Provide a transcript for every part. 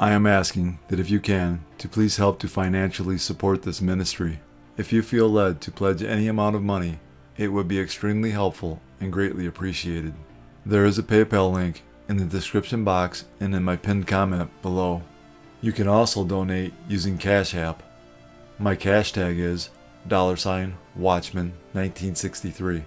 I am asking that if you can, to please help to financially support this ministry. If you feel led to pledge any amount of money, it would be extremely helpful and greatly appreciated. There is a PayPal link in the description box and in my pinned comment below. You can also donate using Cash App. My cash tag is dollar sign Watchman 1963.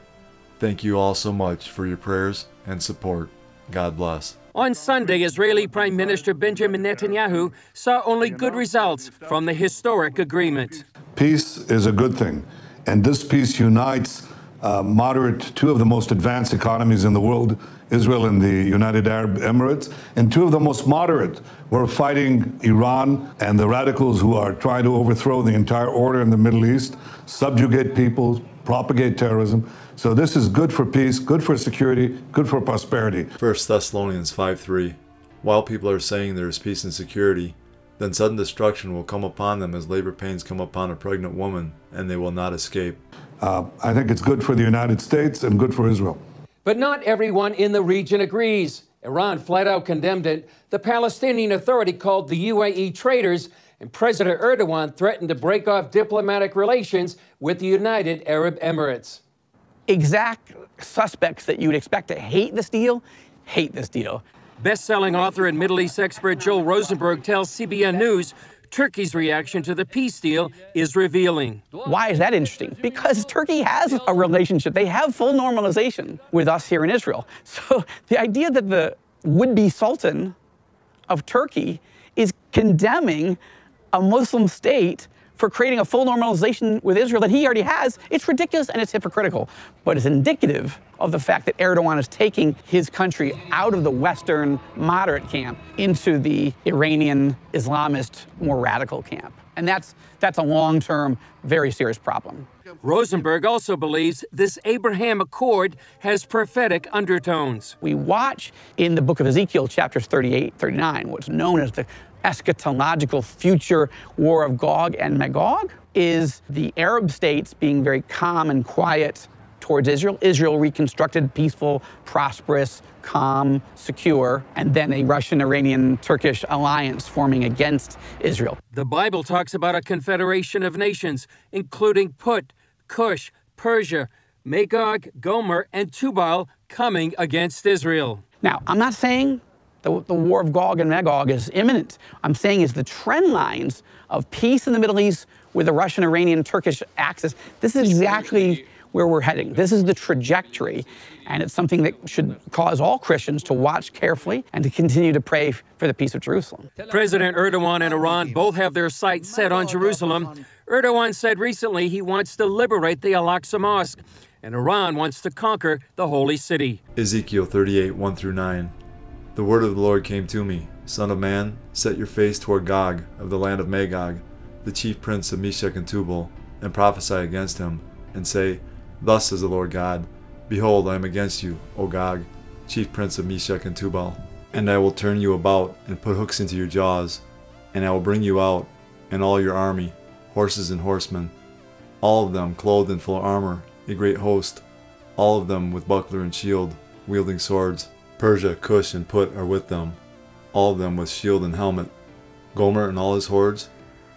Thank you all so much for your prayers and support. God bless. On Sunday, Israeli Prime Minister Benjamin Netanyahu saw only good results from the historic agreement. Peace is a good thing, and this peace unites uh, moderate, two of the most advanced economies in the world, Israel and the United Arab Emirates, and two of the most moderate. We're fighting Iran and the radicals who are trying to overthrow the entire order in the Middle East, subjugate people, propagate terrorism. So this is good for peace, good for security, good for prosperity. 1 Thessalonians 5:3 While people are saying there is peace and security, then sudden destruction will come upon them as labor pains come upon a pregnant woman, and they will not escape. Uh, I think it's good for the United States and good for Israel. But not everyone in the region agrees. Iran flat out condemned it. The Palestinian Authority called the UAE traitors, and President Erdogan threatened to break off diplomatic relations with the United Arab Emirates. Exact suspects that you would expect to hate this deal hate this deal. Best-selling author and Middle East expert Joel Rosenberg tells CBN News Turkey's reaction to the peace deal is revealing. Why is that interesting? Because Turkey has a relationship. They have full normalization with us here in Israel. So the idea that the would-be sultan of Turkey is condemning a Muslim state for creating a full normalization with Israel that he already has, it's ridiculous and it's hypocritical. But it's indicative of the fact that Erdogan is taking his country out of the Western moderate camp into the Iranian Islamist, more radical camp. And that's, that's a long term, very serious problem. Rosenberg also believes this Abraham Accord has prophetic undertones. We watch in the book of Ezekiel, chapters 38, 39, what's known as the eschatological future war of Gog and Magog is the Arab states being very calm and quiet towards Israel. Israel reconstructed, peaceful, prosperous, calm, secure, and then a Russian, Iranian, Turkish alliance forming against Israel. The Bible talks about a confederation of nations, including Put, Cush, Persia, Magog, Gomer, and Tubal coming against Israel. Now, I'm not saying the, the war of Gog and Magog is imminent. I'm saying is the trend lines of peace in the Middle East with the Russian, Iranian, Turkish axis. This is exactly where we're heading. This is the trajectory, and it's something that should cause all Christians to watch carefully and to continue to pray for the peace of Jerusalem. President Erdogan and Iran both have their sights set on Jerusalem. Erdogan said recently he wants to liberate the Al Aqsa Mosque, and Iran wants to conquer the holy city. Ezekiel 38 1 through 9. The word of the Lord came to me Son of man, set your face toward Gog of the land of Magog, the chief prince of Meshech and Tubal, and prophesy against him, and say, Thus says the Lord God Behold, I am against you, O Gog, chief prince of Meshech and Tubal. And I will turn you about, and put hooks into your jaws, and I will bring you out, and all your army, horses and horsemen, all of them clothed in full armor, a great host, all of them with buckler and shield, wielding swords. Persia, Cush, and Put are with them, all of them with shield and helmet. Gomer and all his hordes,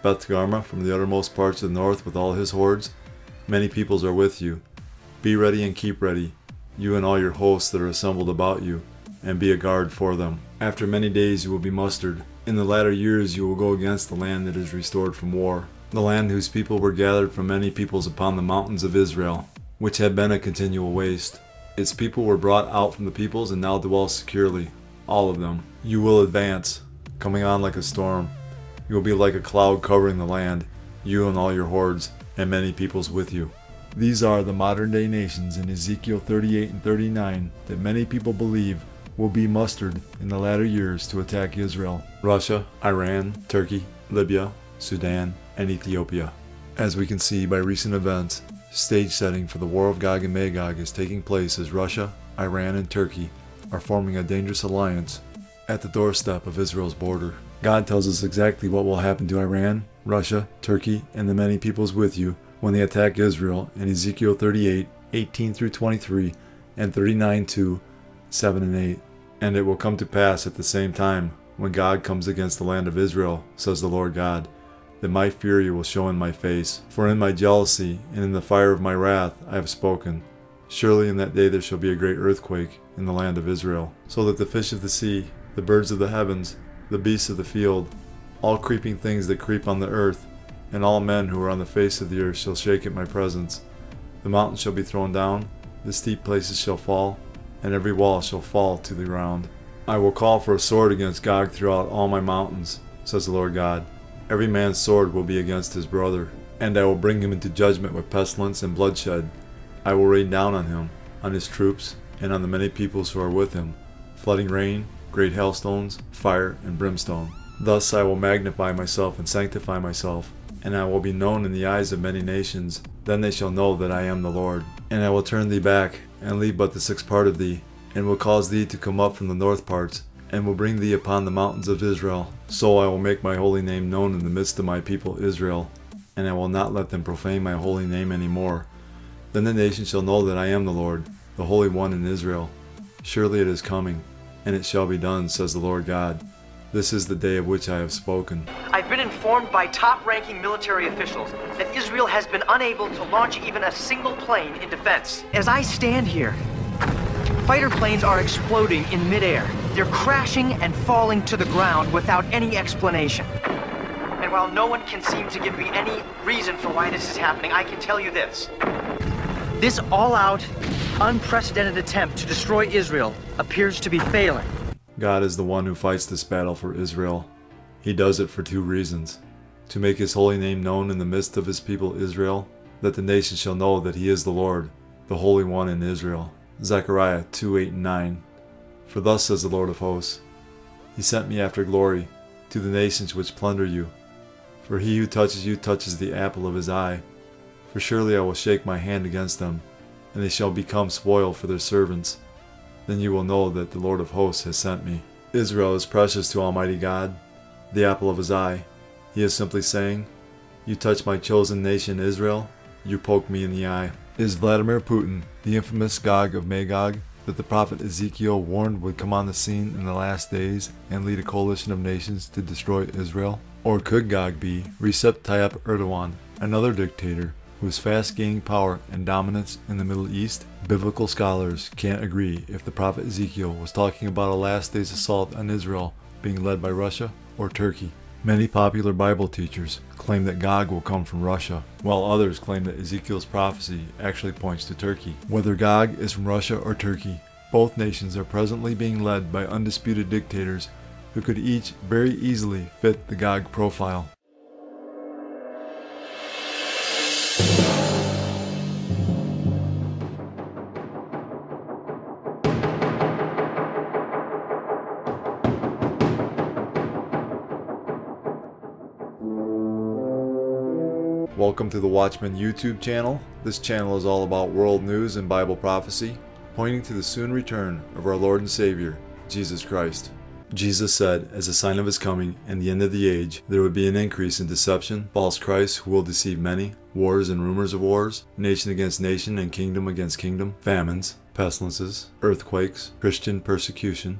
Beth Togarmah from the uttermost parts of the north with all his hordes. Many peoples are with you. Be ready and keep ready, you and all your hosts that are assembled about you, and be a guard for them. After many days you will be mustered. In the latter years you will go against the land that is restored from war, the land whose people were gathered from many peoples upon the mountains of Israel, which had been a continual waste. Its people were brought out from the peoples and now dwell securely, all of them. You will advance, coming on like a storm. You will be like a cloud covering the land, you and all your hordes, and many peoples with you. These are the modern day nations in Ezekiel 38 and 39 that many people believe will be mustered in the latter years to attack Israel Russia, Iran, Turkey, Libya, Sudan, and Ethiopia. As we can see by recent events, stage setting for the War of Gog and Magog is taking place as Russia, Iran, and Turkey are forming a dangerous alliance at the doorstep of Israel's border. God tells us exactly what will happen to Iran, Russia, Turkey, and the many peoples with you when they attack Israel in Ezekiel 38, 18 through 23, and 39 2, 7 and 8. And it will come to pass at the same time, when God comes against the land of Israel, says the Lord God, that my fury will show in my face. For in my jealousy and in the fire of my wrath I have spoken. Surely in that day there shall be a great earthquake in the land of Israel, so that the fish of the sea, the birds of the heavens, the beasts of the field, all creeping things that creep on the earth, and all men who are on the face of the earth shall shake at my presence. The mountains shall be thrown down, the steep places shall fall, and every wall shall fall to the ground. I will call for a sword against Gog throughout all my mountains, says the Lord God. Every man's sword will be against his brother, and I will bring him into judgment with pestilence and bloodshed. I will rain down on him, on his troops, and on the many peoples who are with him, flooding rain, great hailstones, fire, and brimstone. Thus I will magnify myself and sanctify myself, and I will be known in the eyes of many nations. Then they shall know that I am the Lord. And I will turn thee back, and leave but the sixth part of thee, and will cause thee to come up from the north parts, and will bring thee upon the mountains of Israel. So I will make my holy name known in the midst of my people Israel, and I will not let them profane my holy name any more. Then the nations shall know that I am the Lord, the Holy One in Israel. Surely it is coming, and it shall be done, says the Lord God. This is the day of which I have spoken. I've been informed by top ranking military officials that Israel has been unable to launch even a single plane in defense. As I stand here, fighter planes are exploding in midair. They're crashing and falling to the ground without any explanation. And while no one can seem to give me any reason for why this is happening, I can tell you this. This all out, unprecedented attempt to destroy Israel appears to be failing. God is the one who fights this battle for Israel. He does it for two reasons to make his holy name known in the midst of his people Israel, that the nation shall know that he is the Lord, the Holy One in Israel. Zechariah 2 8 and 9. For thus says the Lord of hosts He sent me after glory to the nations which plunder you. For he who touches you touches the apple of his eye. For surely I will shake my hand against them, and they shall become spoil for their servants then you will know that the Lord of hosts has sent me. Israel is precious to Almighty God, the apple of his eye. He is simply saying, You touch my chosen nation Israel, you poke me in the eye. Is Vladimir Putin, the infamous Gog of Magog, that the prophet Ezekiel warned would come on the scene in the last days and lead a coalition of nations to destroy Israel? Or could Gog be Recep Tayyip Erdogan, another dictator who's fast gaining power and dominance in the Middle East, biblical scholars can't agree if the prophet Ezekiel was talking about a last day's assault on Israel being led by Russia or Turkey. Many popular Bible teachers claim that Gog will come from Russia, while others claim that Ezekiel's prophecy actually points to Turkey. Whether Gog is from Russia or Turkey, both nations are presently being led by undisputed dictators who could each very easily fit the Gog profile. Welcome to the Watchman YouTube channel. This channel is all about world news and Bible prophecy, pointing to the soon return of our Lord and Savior, Jesus Christ. Jesus said, as a sign of his coming and the end of the age, there would be an increase in deception, false Christs who will deceive many, wars and rumors of wars, nation against nation and kingdom against kingdom, famines, pestilences, earthquakes, Christian persecution,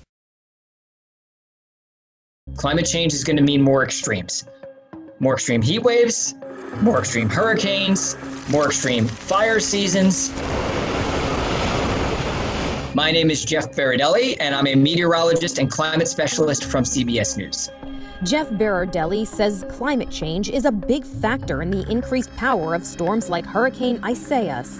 Climate change is going to mean more extremes. More extreme heat waves, more extreme hurricanes, more extreme fire seasons. My name is Jeff Berardelli, and I'm a meteorologist and climate specialist from CBS News. Jeff Berardelli says climate change is a big factor in the increased power of storms like Hurricane Isaias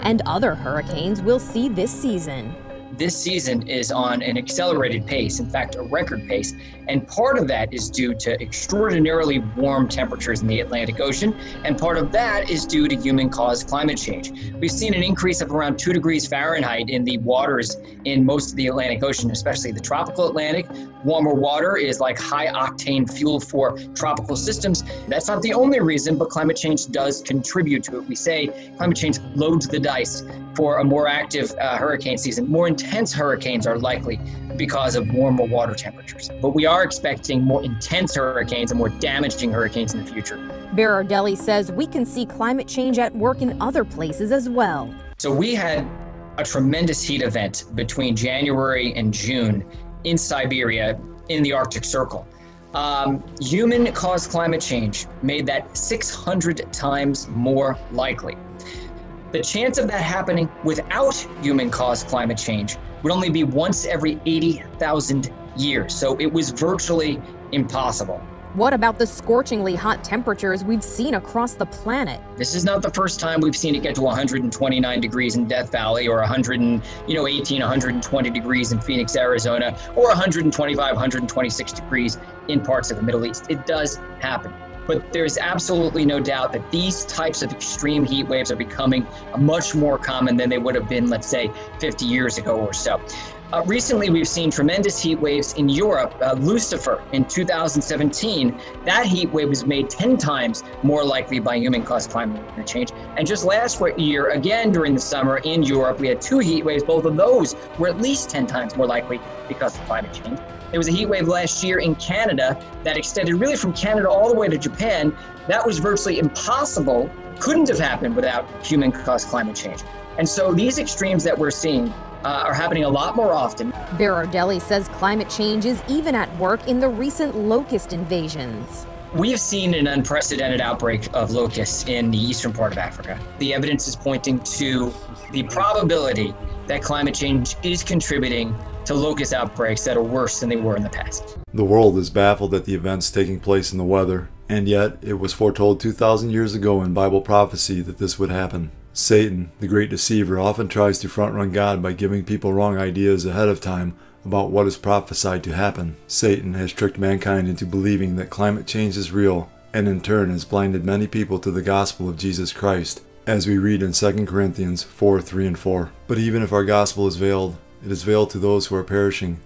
and other hurricanes we'll see this season this season is on an accelerated pace, in fact, a record pace. And part of that is due to extraordinarily warm temperatures in the Atlantic Ocean, and part of that is due to human caused climate change. We've seen an increase of around 2 degrees Fahrenheit in the waters in most of the Atlantic Ocean, especially the tropical Atlantic. Warmer water is like high octane fuel for tropical systems. That's not the only reason, but climate change does contribute to it. We say climate change loads the dice for a more active uh, hurricane season. More intense hurricanes are likely because of warmer water temperatures. But we are expecting more intense hurricanes and more damaging hurricanes in the future. Berardelli says we can see climate change at work in other places as well. So we had a tremendous heat event between January and June in Siberia in the Arctic Circle. Um, human caused climate change made that 600 times more likely. The chance of that happening without human caused climate change would only be once every 80,000 years. So it was virtually impossible. What about the scorchingly hot temperatures we've seen across the planet? This is not the first time we've seen it get to 129 degrees in Death Valley or 100 and, you know 18 120 degrees in Phoenix, Arizona or 125 126 degrees in parts of the Middle East. It does happen. But there's absolutely no doubt that these types of extreme heat waves are becoming much more common than they would have been, let's say, 50 years ago or so. Uh, recently, we've seen tremendous heat waves in Europe. Uh, Lucifer in 2017, that heat wave was made 10 times more likely by human caused climate change. And just last year, again during the summer in Europe, we had two heat waves. Both of those were at least 10 times more likely because of climate change. There was a heat wave last year in Canada that extended really from Canada all the way to Japan. That was virtually impossible, couldn't have happened without human caused climate change. And so these extremes that we're seeing uh, are happening a lot more often. Berardelli says climate change is even at work in the recent locust invasions. We have seen an unprecedented outbreak of locusts in the eastern part of Africa. The evidence is pointing to the probability that climate change is contributing to locust outbreaks that are worse than they were in the past. The world is baffled at the events taking place in the weather, and yet it was foretold 2,000 years ago in Bible prophecy that this would happen. Satan, the great deceiver, often tries to front run God by giving people wrong ideas ahead of time about what is prophesied to happen. Satan has tricked mankind into believing that climate change is real, and in turn has blinded many people to the gospel of Jesus Christ, as we read in 2 Corinthians 4 3 and 4. But even if our gospel is veiled, it is veiled to those who are perishing,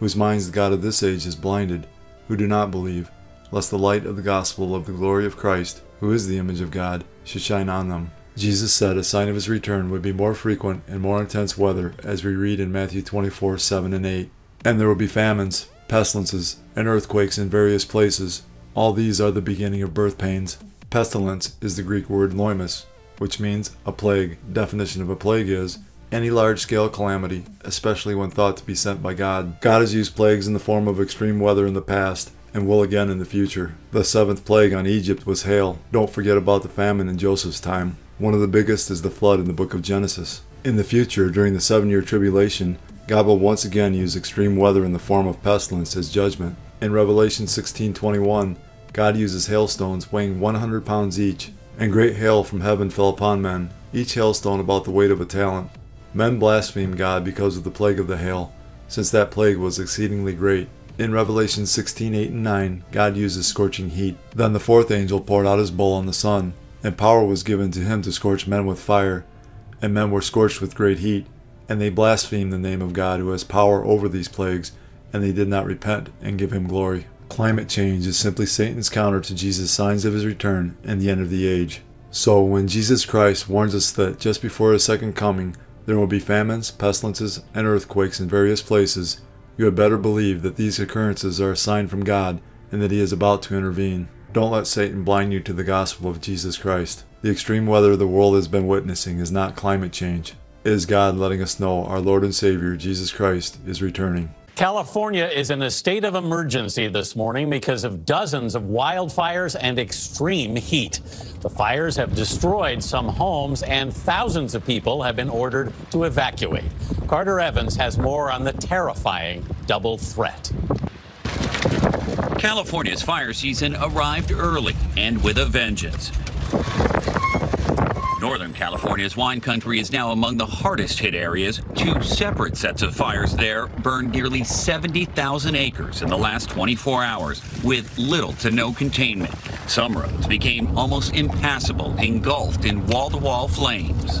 whose minds the God of this age has blinded, who do not believe, lest the light of the gospel of the glory of Christ, who is the image of God, should shine on them. Jesus said a sign of his return would be more frequent and more intense weather, as we read in Matthew 24 7 and 8. And there will be famines, pestilences, and earthquakes in various places. All these are the beginning of birth pains. Pestilence is the Greek word loimos, which means a plague. Definition of a plague is any large scale calamity, especially when thought to be sent by God. God has used plagues in the form of extreme weather in the past and will again in the future. The seventh plague on Egypt was hail. Don't forget about the famine in Joseph's time. One of the biggest is the flood in the book of Genesis. In the future, during the seven year tribulation, God will once again use extreme weather in the form of pestilence as judgment. In Revelation 16:21, God uses hailstones weighing 100 pounds each, and great hail from heaven fell upon men, each hailstone about the weight of a talent. Men blasphemed God because of the plague of the hail, since that plague was exceedingly great. In Revelation 16:8 and 9, God uses scorching heat. Then the fourth angel poured out his bowl on the sun, and power was given to him to scorch men with fire, and men were scorched with great heat. And they blasphemed the name of God who has power over these plagues, and they did not repent and give him glory. Climate change is simply Satan's counter to Jesus' signs of his return and the end of the age. So when Jesus Christ warns us that just before his second coming there will be famines, pestilences, and earthquakes in various places, you had better believe that these occurrences are a sign from God and that he is about to intervene. Don't let Satan blind you to the gospel of Jesus Christ. The extreme weather the world has been witnessing is not climate change. It is God letting us know our Lord and Savior, Jesus Christ, is returning. California is in a state of emergency this morning because of dozens of wildfires and extreme heat. The fires have destroyed some homes and thousands of people have been ordered to evacuate. Carter Evans has more on the terrifying double threat. California's fire season arrived early and with a vengeance. Northern California's wine country is now among the hardest hit areas. Two separate sets of fires there burned nearly 70,000 acres in the last 24 hours with little to no containment. Some roads became almost impassable, engulfed in wall to wall flames.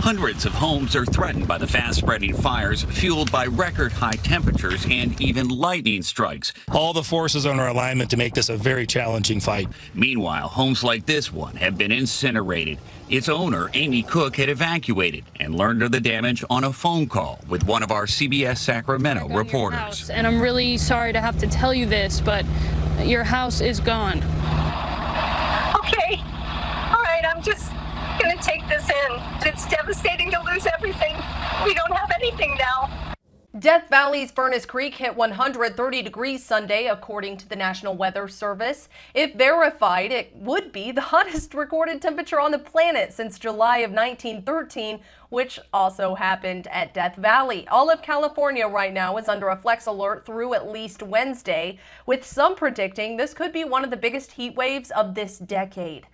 Hundreds of homes are threatened by the fast spreading fires fueled by record high temperatures and even lightning strikes. All the forces on our alignment to make this a very challenging fight. Meanwhile, homes like this one have been incinerated. Its owner, Amy Cook, had evacuated and learned of the damage on a phone call with one of our CBS Sacramento reporters. And I'm really sorry to have to tell you this, but your house is gone. Okay. All right, I'm just going to take this in. It's devastating to lose everything. We don't have anything now. Death Valley's Furnace Creek hit 130 degrees Sunday, according to the National Weather Service. If verified, it would be the hottest recorded temperature on the planet since July of 1913, which also happened at Death Valley. All of California right now is under a flex alert through at least Wednesday, with some predicting this could be one of the biggest heat waves of this decade.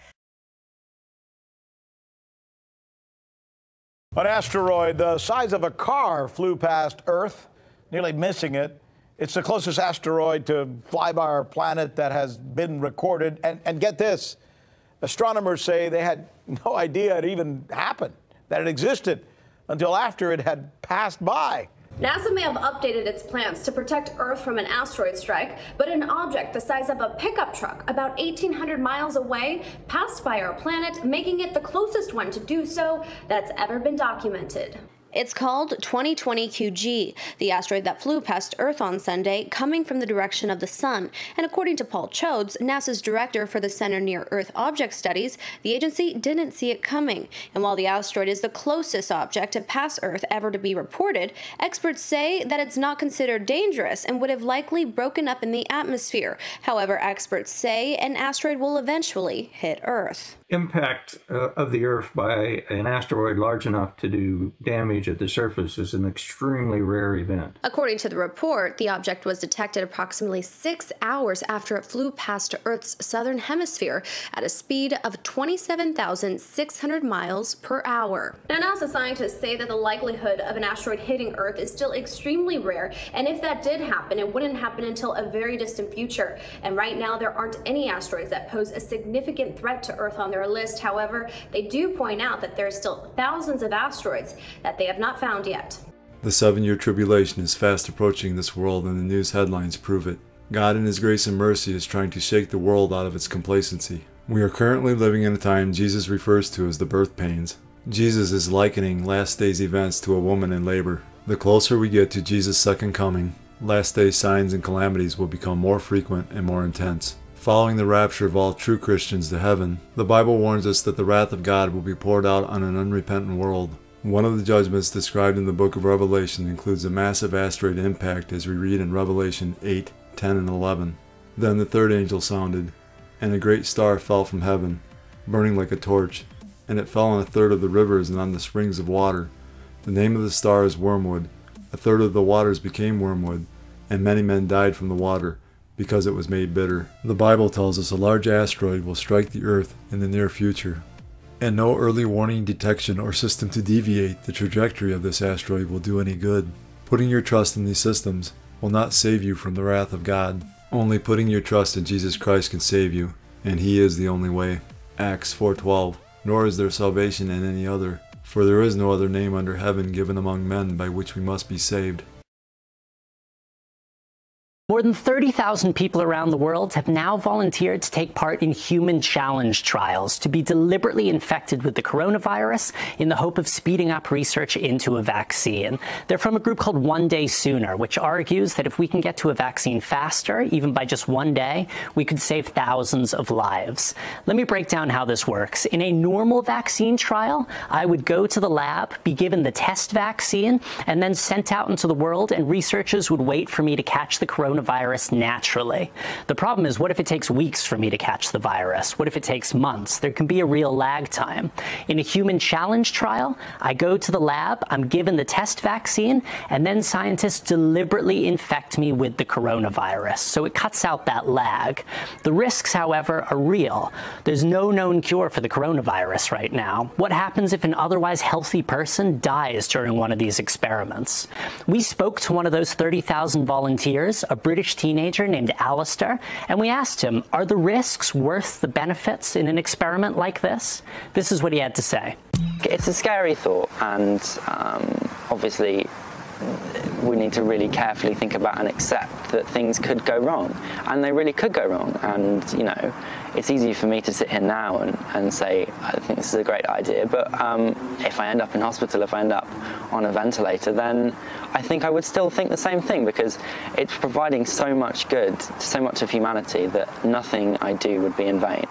An asteroid the size of a car flew past Earth, nearly missing it. It's the closest asteroid to fly by our planet that has been recorded. And, and get this astronomers say they had no idea it even happened, that it existed, until after it had passed by. NASA may have updated its plans to protect Earth from an asteroid strike, but an object the size of a pickup truck about 1,800 miles away passed by our planet, making it the closest one to do so that's ever been documented. It's called 2020 QG, the asteroid that flew past Earth on Sunday, coming from the direction of the Sun. And according to Paul Chodas, NASA's director for the Center Near Earth Object Studies, the agency didn't see it coming. And while the asteroid is the closest object to pass Earth ever to be reported, experts say that it's not considered dangerous and would have likely broken up in the atmosphere. However, experts say an asteroid will eventually hit Earth impact uh, of the Earth by an asteroid large enough to do damage at the surface is an extremely rare event. According to the report, the object was detected approximately six hours after it flew past Earth's southern hemisphere at a speed of 27,600 miles per hour. Now, NASA scientists say that the likelihood of an asteroid hitting Earth is still extremely rare, and if that did happen, it wouldn't happen until a very distant future. And right now, there aren't any asteroids that pose a significant threat to Earth on their list. However, they do point out that there are still thousands of asteroids that they have not found yet. The seven year tribulation is fast approaching this world, and the news headlines prove it. God, in His grace and mercy, is trying to shake the world out of its complacency. We are currently living in a time Jesus refers to as the birth pains. Jesus is likening last day's events to a woman in labor. The closer we get to Jesus' second coming, last day signs and calamities will become more frequent and more intense. Following the rapture of all true Christians to heaven, the Bible warns us that the wrath of God will be poured out on an unrepentant world. One of the judgments described in the book of Revelation includes a massive asteroid impact as we read in Revelation 8, 10, and 11. Then the third angel sounded, and a great star fell from heaven, burning like a torch, and it fell on a third of the rivers and on the springs of water. The name of the star is Wormwood. A third of the waters became wormwood, and many men died from the water because it was made bitter. The Bible tells us a large asteroid will strike the earth in the near future, and no early warning detection or system to deviate the trajectory of this asteroid will do any good. Putting your trust in these systems will not save you from the wrath of God. Only putting your trust in Jesus Christ can save you, and he is the only way. Acts 4:12. Nor is there salvation in any other, for there is no other name under heaven given among men by which we must be saved. More than 30,000 people around the world have now volunteered to take part in human challenge trials to be deliberately infected with the coronavirus in the hope of speeding up research into a vaccine. They're from a group called One Day Sooner, which argues that if we can get to a vaccine faster, even by just one day, we could save thousands of lives. Let me break down how this works. In a normal vaccine trial, I would go to the lab, be given the test vaccine, and then sent out into the world, and researchers would wait for me to catch the coronavirus coronavirus naturally. The problem is, what if it takes weeks for me to catch the virus? What if it takes months? There can be a real lag time. In a human challenge trial, I go to the lab, I'm given the test vaccine, and then scientists deliberately infect me with the coronavirus. So it cuts out that lag. The risks, however, are real. There's no known cure for the coronavirus right now. What happens if an otherwise healthy person dies during one of these experiments? We spoke to one of those 30,000 volunteers, a British teenager named Alistair, and we asked him, are the risks worth the benefits in an experiment like this? This is what he had to say. It's a scary thought, and um, obviously we need to really carefully think about and accept that things could go wrong and they really could go wrong. And you know it's easy for me to sit here now and, and say i think this is a great idea but um, if i end up in hospital if i end up on a ventilator then i think i would still think the same thing because it's providing so much good so much of humanity that nothing i do would be in vain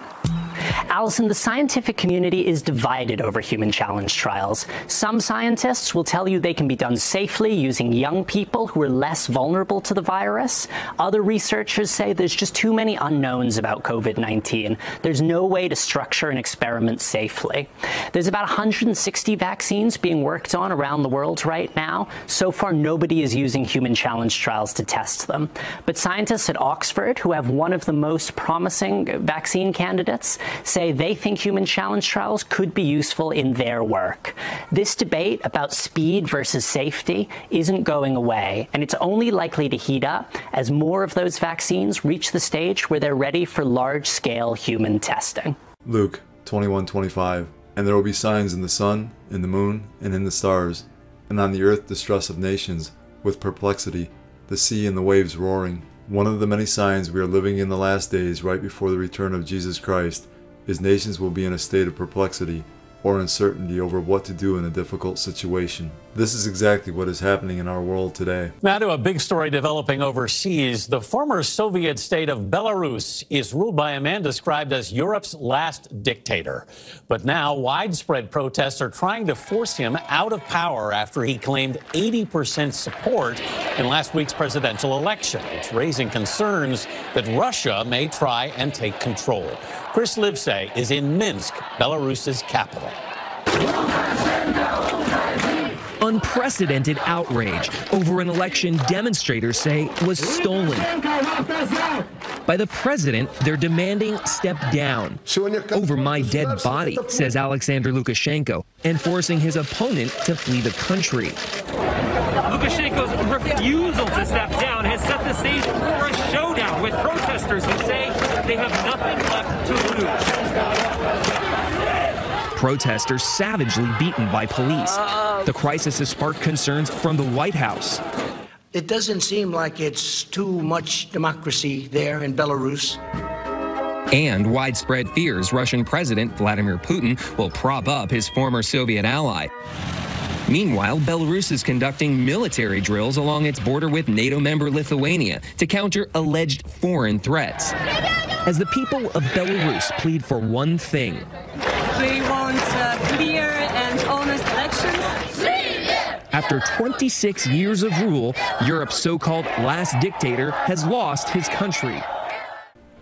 Allison, the scientific community is divided over human challenge trials. Some scientists will tell you they can be done safely using young people who are less vulnerable to the virus. Other researchers say there's just too many unknowns about COVID 19. There's no way to structure an experiment safely. There's about 160 vaccines being worked on around the world right now. So far, nobody is using human challenge trials to test them. But scientists at Oxford, who have one of the most promising vaccine candidates, say they think human challenge trials could be useful in their work. This debate about speed versus safety isn't going away, and it's only likely to heat up as more of those vaccines reach the stage where they're ready for large scale human testing. Luke 21:25 And there will be signs in the sun, in the moon, and in the stars, and on the earth distress of nations, with perplexity, the sea and the waves roaring. One of the many signs we are living in the last days right before the return of Jesus Christ his nations will be in a state of perplexity or uncertainty over what to do in a difficult situation. This is exactly what is happening in our world today. Now to a big story developing overseas. The former Soviet state of Belarus is ruled by a man described as Europe's last dictator. But now widespread protests are trying to force him out of power after he claimed 80% support in last week's presidential election. It's raising concerns that Russia may try and take control. Chris Livesay is in Minsk, Belarus's capital. Unprecedented outrage over an election demonstrators say was stolen. By the president, they're demanding step down. Over my dead body, says Alexander Lukashenko, and forcing his opponent to flee the country. Lukashenko's refusal to step down has set the stage for a showdown with protesters who say they have nothing left to lose. Protesters savagely beaten by police. The crisis has sparked concerns from the White House. It doesn't seem like it's too much democracy there in Belarus. And widespread fears Russian President Vladimir Putin will prop up his former Soviet ally. Meanwhile, Belarus is conducting military drills along its border with NATO member Lithuania to counter alleged foreign threats. As the people of Belarus plead for one thing we want uh, clear and honest elections. After 26 years of rule, Europe's so called last dictator has lost his country.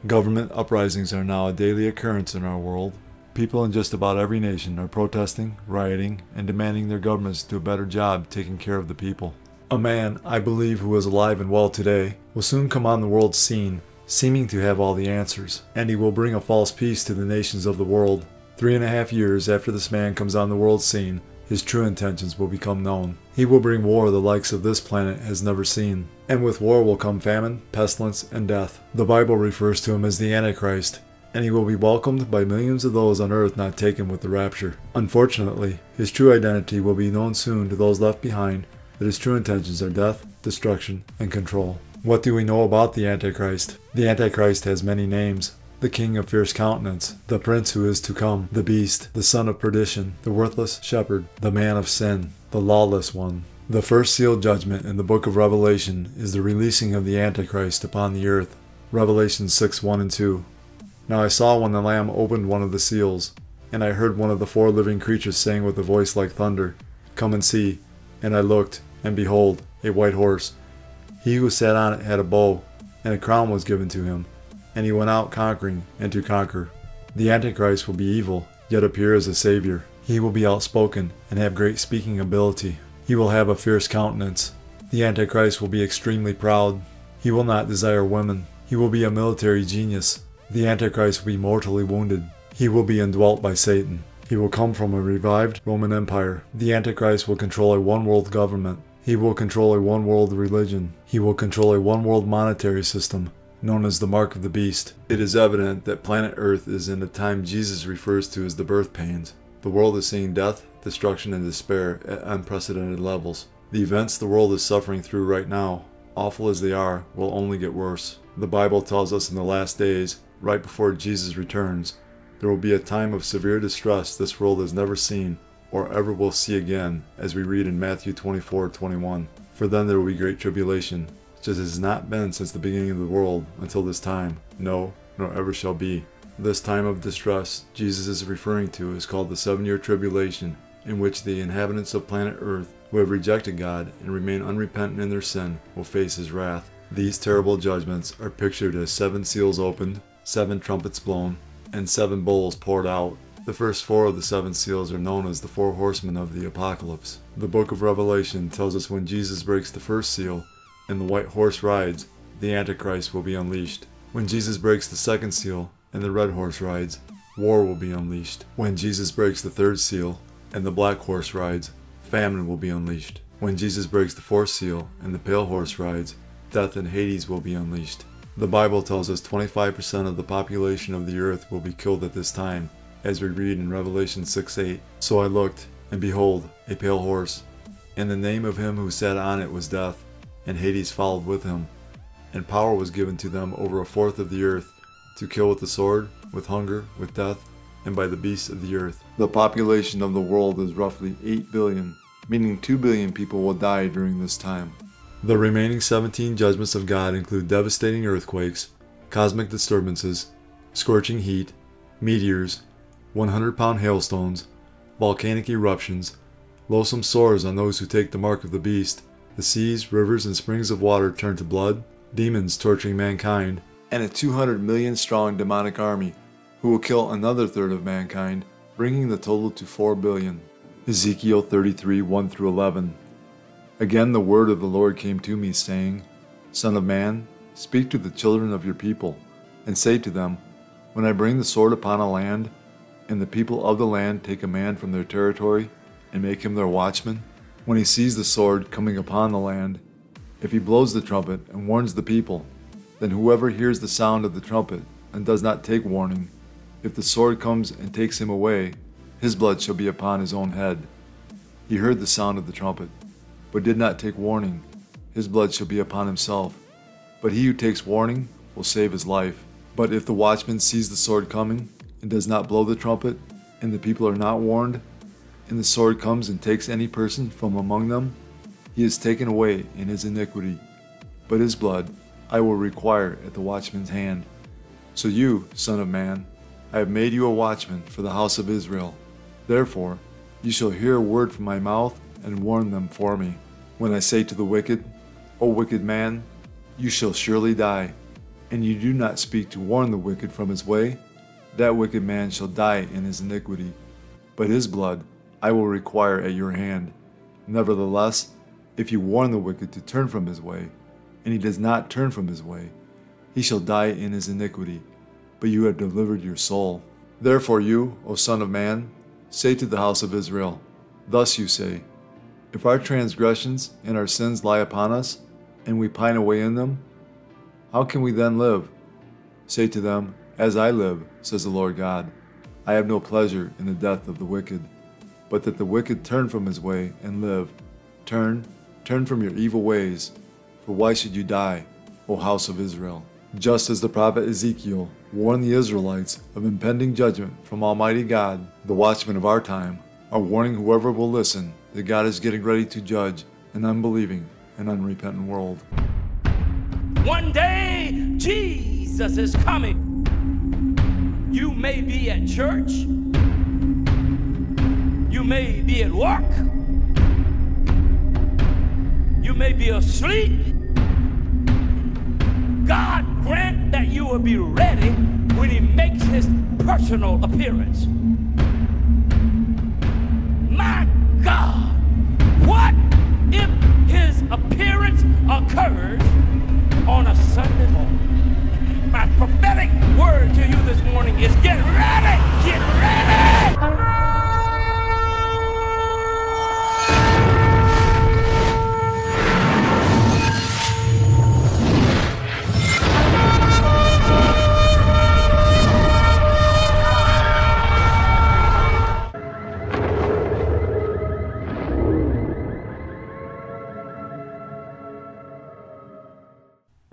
Government uprisings are now a daily occurrence in our world. People in just about every nation are protesting, rioting, and demanding their governments do a better job taking care of the people. A man, I believe, who is alive and well today, will soon come on the world scene, seeming to have all the answers, and he will bring a false peace to the nations of the world Three and a half years after this man comes on the world scene, his true intentions will become known. He will bring war the likes of this planet has never seen. And with war will come famine, pestilence, and death. The Bible refers to him as the Antichrist, and he will be welcomed by millions of those on earth not taken with the rapture. Unfortunately, his true identity will be known soon to those left behind that his true intentions are death, destruction, and control. What do we know about the Antichrist? The Antichrist has many names the king of fierce countenance, the prince who is to come, the beast, the son of perdition, the worthless shepherd, the man of sin, the lawless one. The first sealed judgment in the book of Revelation is the releasing of the Antichrist upon the earth. Revelation 6 1 and 2. Now I saw when the Lamb opened one of the seals, and I heard one of the four living creatures saying with a voice like thunder, Come and see. And I looked, and behold, a white horse. He who sat on it had a bow, and a crown was given to him, and he went out conquering and to conquer. The Antichrist will be evil, yet appear as a savior. He will be outspoken and have great speaking ability. He will have a fierce countenance. The Antichrist will be extremely proud. He will not desire women. He will be a military genius. The Antichrist will be mortally wounded. He will be indwelt by Satan. He will come from a revived Roman Empire. The Antichrist will control a one world government. He will control a one world religion. He will control a one world monetary system, known as the Mark of the Beast. It is evident that planet Earth is in the time Jesus refers to as the birth pains. The world is seeing death, destruction, and despair at unprecedented levels. The events the world is suffering through right now, awful as they are, will only get worse. The Bible tells us in the last days, right before Jesus returns, there will be a time of severe distress this world has never seen or ever will see again, as we read in Matthew 24 21. For then there will be great tribulation, such as has not been since the beginning of the world until this time, no, nor ever shall be. This time of distress Jesus is referring to is called the seven year tribulation, in which the inhabitants of planet Earth who have rejected God and remain unrepentant in their sin will face his wrath. These terrible judgments are pictured as seven seals opened, seven trumpets blown, and seven bowls poured out. The first four of the seven seals are known as the four horsemen of the apocalypse. The book of Revelation tells us when Jesus breaks the first seal and the white horse rides, the Antichrist will be unleashed. When Jesus breaks the second seal and the red horse rides, war will be unleashed. When Jesus breaks the third seal and the black horse rides, famine will be unleashed. When Jesus breaks the fourth seal and the pale horse rides, death and Hades will be unleashed. The Bible tells us 25% of the population of the earth will be killed at this time, as we read in Revelation 6 8. So I looked, and behold, a pale horse, and the name of him who sat on it was Death, and Hades followed with him. And power was given to them over a fourth of the earth, to kill with the sword, with hunger, with death, and by the beasts of the earth. The population of the world is roughly 8 billion, meaning 2 billion people will die during this time. The remaining 17 judgments of God include devastating earthquakes, cosmic disturbances, scorching heat, meteors, 100 pound hailstones, volcanic eruptions, loathsome sores on those who take the mark of the beast, the seas, rivers, and springs of water turn to blood, demons torturing mankind, and a 200 million strong demonic army who will kill another third of mankind, bringing the total to 4 billion. Ezekiel 33 1 through 11. Again the word of the Lord came to me, saying, Son of man, speak to the children of your people, and say to them, When I bring the sword upon a land, and the people of the land take a man from their territory and make him their watchman, when he sees the sword coming upon the land, if he blows the trumpet and warns the people, then whoever hears the sound of the trumpet and does not take warning, if the sword comes and takes him away, his blood shall be upon his own head. He heard the sound of the trumpet, but did not take warning, his blood shall be upon himself. But he who takes warning will save his life. But if the watchman sees the sword coming and does not blow the trumpet, and the people are not warned, and the sword comes and takes any person from among them, he is taken away in his iniquity. But his blood I will require at the watchman's hand. So you, Son of Man, I have made you a watchman for the house of Israel. Therefore, you shall hear a word from my mouth and warn them for me. When I say to the wicked, O wicked man, you shall surely die, and you do not speak to warn the wicked from his way, that wicked man shall die in his iniquity, but his blood I will require at your hand. Nevertheless, if you warn the wicked to turn from his way, and he does not turn from his way, he shall die in his iniquity, but you have delivered your soul. Therefore, you, O Son of Man, say to the house of Israel, Thus you say, If our transgressions and our sins lie upon us, and we pine away in them, how can we then live? Say to them, As I live, says the Lord God, I have no pleasure in the death of the wicked, but that the wicked turn from his way and live. Turn, turn from your evil ways, for why should you die, O house of Israel? Just as the prophet Ezekiel warned the Israelites of impending judgment from Almighty God, the watchmen of our time are warning whoever will listen that God is getting ready to judge an unbelieving and unrepentant world. One day, Jesus is coming. You may be at church. You may be at work. You may be asleep. God grant that you will be ready when he makes his personal appearance. My God, what if his appearance occurs on a Sunday morning? My prophetic word to you this morning is get ready! Get ready!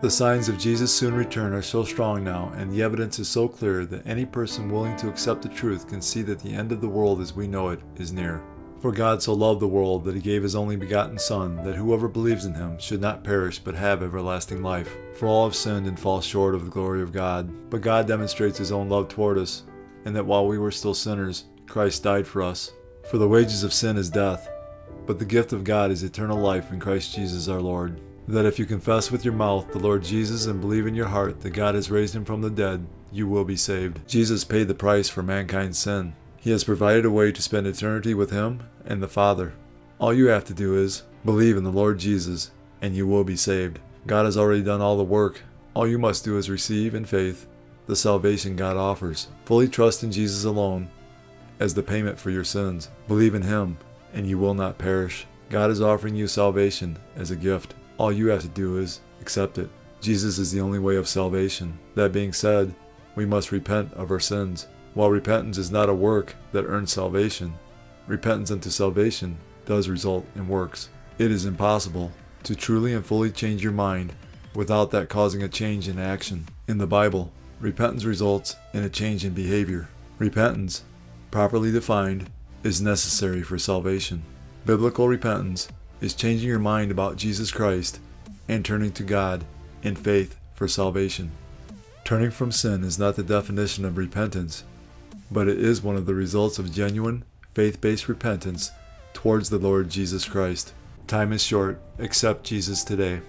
The signs of Jesus' soon return are so strong now, and the evidence is so clear that any person willing to accept the truth can see that the end of the world as we know it is near. For God so loved the world that he gave his only begotten Son, that whoever believes in him should not perish but have everlasting life. For all have sinned and fall short of the glory of God. But God demonstrates his own love toward us, and that while we were still sinners, Christ died for us. For the wages of sin is death, but the gift of God is eternal life in Christ Jesus our Lord that if you confess with your mouth the Lord Jesus and believe in your heart that God has raised him from the dead, you will be saved. Jesus paid the price for mankind's sin. He has provided a way to spend eternity with him and the Father. All you have to do is believe in the Lord Jesus, and you will be saved. God has already done all the work. All you must do is receive in faith the salvation God offers. Fully trust in Jesus alone as the payment for your sins. Believe in him, and you will not perish. God is offering you salvation as a gift. All you have to do is accept it. Jesus is the only way of salvation. That being said, we must repent of our sins. While repentance is not a work that earns salvation, repentance unto salvation does result in works. It is impossible to truly and fully change your mind without that causing a change in action. In the Bible, repentance results in a change in behavior. Repentance, properly defined, is necessary for salvation. Biblical repentance is changing your mind about Jesus Christ and turning to God in faith for salvation. Turning from sin is not the definition of repentance, but it is one of the results of genuine, faith based repentance towards the Lord Jesus Christ. Time is short. Accept Jesus today.